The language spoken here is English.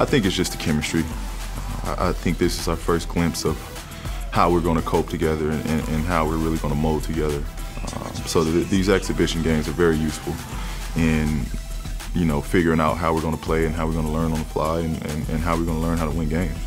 I think it's just the chemistry. I, I think this is our first glimpse of how we're going to cope together and, and, and, how we're really going to mold together. Um, so th these exhibition games are very useful in, you know, figuring out how we're going to play and how we're going to learn on the fly and, and how we're going to learn how to win games.